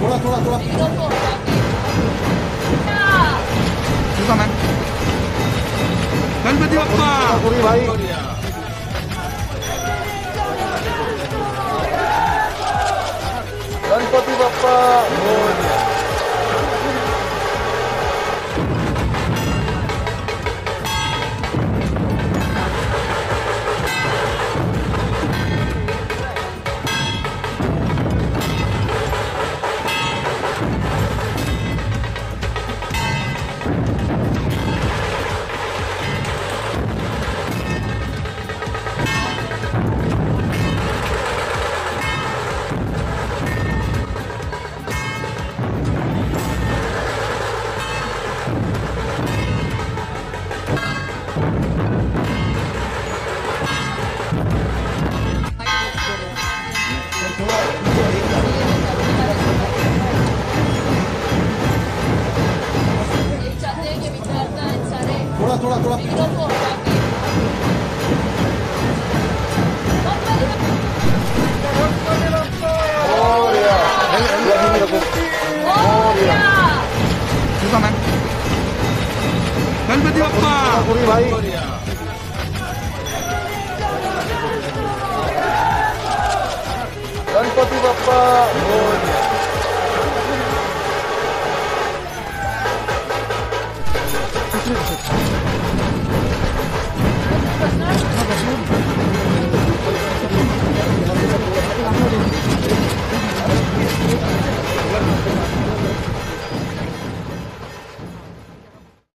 थोड़ा थोड़ा थोड़ा। मैम गणपति बप्पा। भाई ばもう tolak tolak tolak Ganpati Bapak. Ganpati Bapak. Oh, ya.